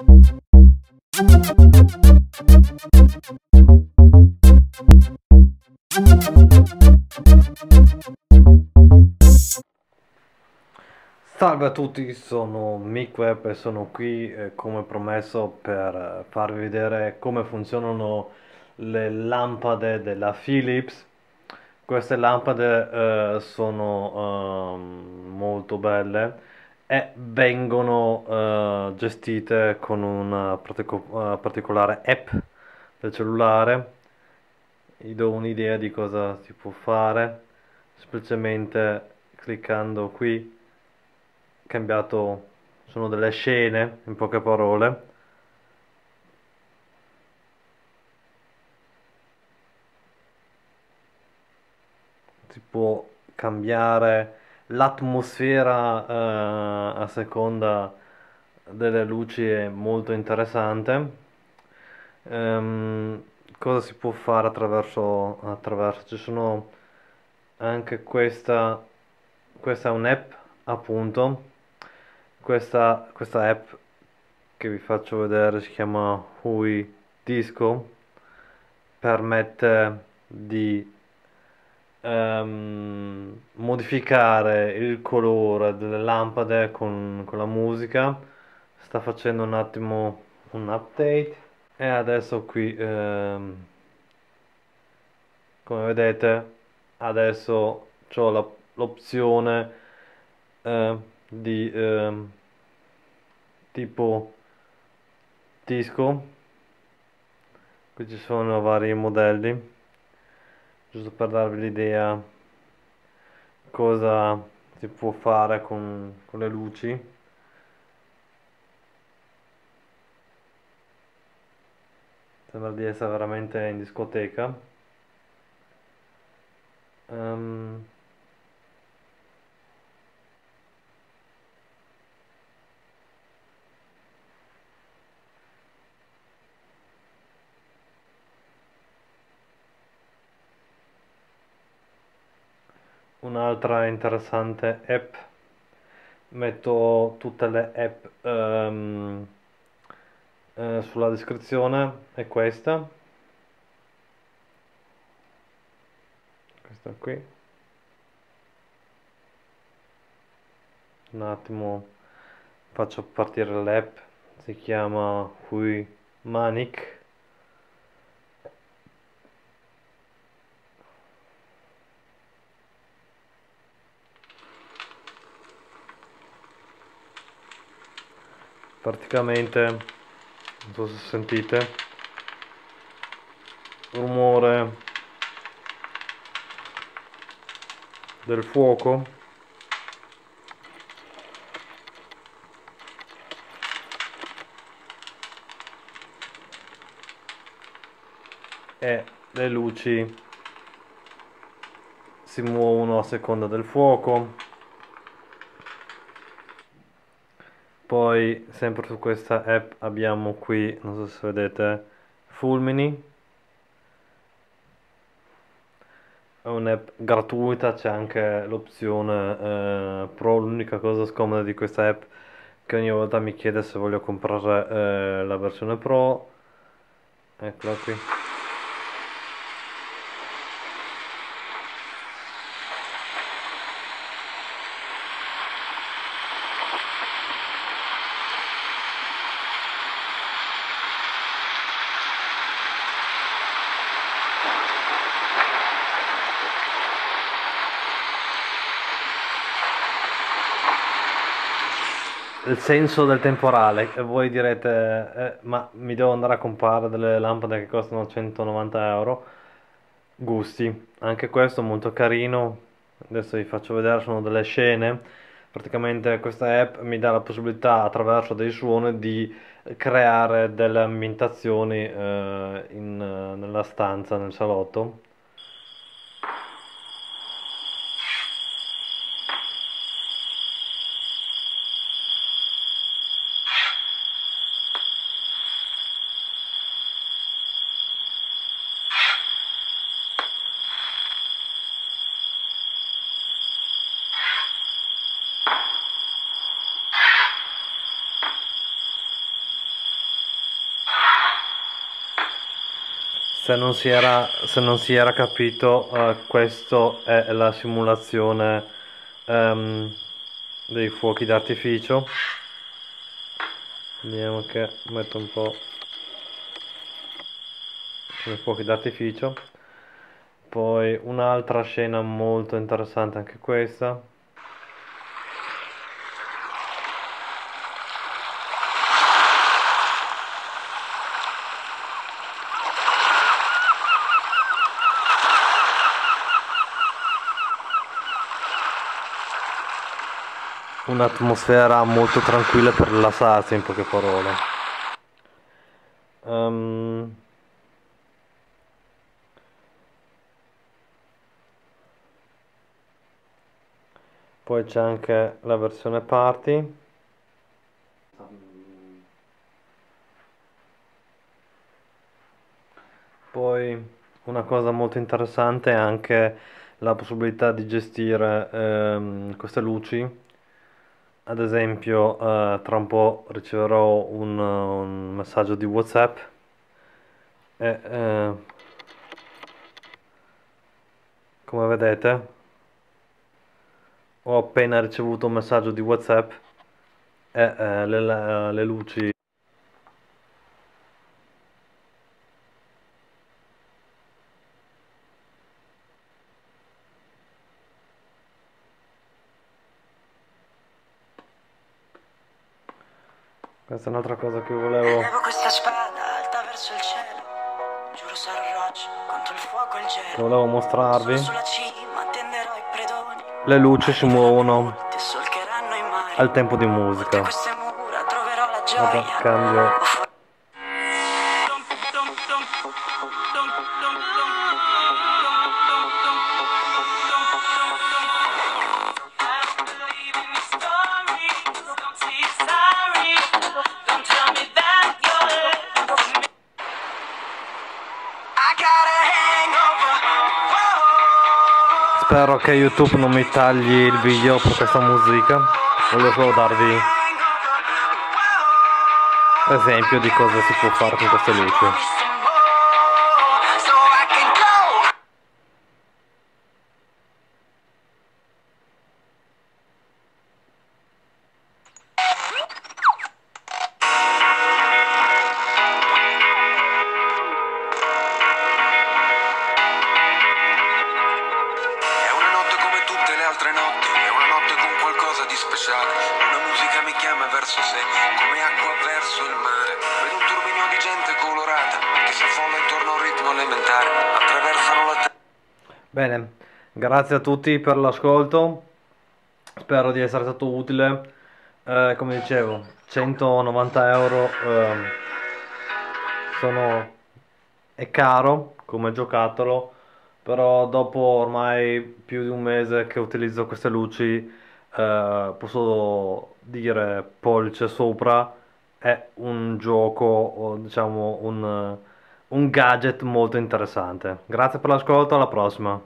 Salve a tutti, sono MickWeb e sono qui eh, come promesso per eh, farvi vedere come funzionano le lampade della Philips. Queste lampade eh, sono ehm, molto belle e vengono eh, gestite con una partico- eh, particolare app del cellulare. Vi do un'idea di cosa si può fare semplicemente cliccando qui cambiato sono delle scene in poche parole si può cambiare l'atmosfera eh, a seconda delle luci è molto interessante. Um, cosa si può fare attraverso, attraverso? Ci sono anche questa questa è un'app appunto. Questa, questa app che vi faccio vedere si chiama Hui Disco. Permette di um, modificare il colore delle lampade con, con la musica. Sta facendo un attimo un update. E adesso qui um, come vedete adesso ho l'opzione uh, di eh, tipo disco. Qui ci sono vari modelli giusto per darvi l'idea cosa si può fare con, con le luci. Sembra di essere veramente in discoteca. Um, un'altra interessante app. Metto tutte le app um, eh, sulla descrizione è questa. Questa qui. Un attimo faccio partire l'app. Si chiama Hui Manic praticamente non so se sentite rumore del fuoco. E le luci si muovono a seconda del fuoco poi sempre su questa app abbiamo qui non so se vedete fulmini. È un'app gratuita c'è anche l'opzione eh, pro l'unica cosa scomoda di questa app che ogni volta mi chiede se voglio comprare eh, la versione pro. Eccola qui il senso del temporale e voi direte eh, ma mi devo andare a comprare delle lampade che costano 190 euro? Gusti anche questo molto carino. Adesso vi faccio vedere sono delle scene. Praticamente questa app mi dà la possibilità attraverso dei suoni di creare delle ambientazioni eh, in, nella stanza nel salotto Se non si era, se non si era capito, uh, questo è la simulazione um, dei fuochi d'artificio. Vediamo che metto un po' i fuochi d'artificio. Poi un'altra scena molto interessante anche questa. Un'atmosfera molto tranquilla per rilassarsi in poche parole. Um, poi c'è anche la versione party. Poi una cosa molto interessante è anche la possibilità di gestire ehm, queste luci ad esempio uh, tra un po' riceverò un, un messaggio di whatsapp e uh, come vedete ho appena ricevuto un messaggio di whatsapp e uh, le, le luci Questa è un'altra cosa che volevo. Levo questa spada alta verso il cielo. Giuro sarò roccia contro il fuoco e il gelo. Che volevo mostrarvi. Cima, Le luci si muovono al tempo di musica. Vabbè, cambio. Spero che YouTube non mi tagli il video per questa musica. Voglio solo darvi esempio di cosa si può fare con queste luci. Speciale. Una musica mi chiama verso sé Come acqua verso il mare. Vedo un turbinio di gente colorata Che si affolla intorno a un ritmo elementare. Attraversano la terra Bene, grazie a tutti per l'ascolto. Spero di essere stato utile. Eh, Come dicevo, 190 euro eh, sono... è caro come giocattolo però dopo ormai più di un mese che utilizzo queste luci eh, posso dire pollice sopra. È un gioco o diciamo un, un gadget molto interessante. Grazie per l'ascolto alla prossima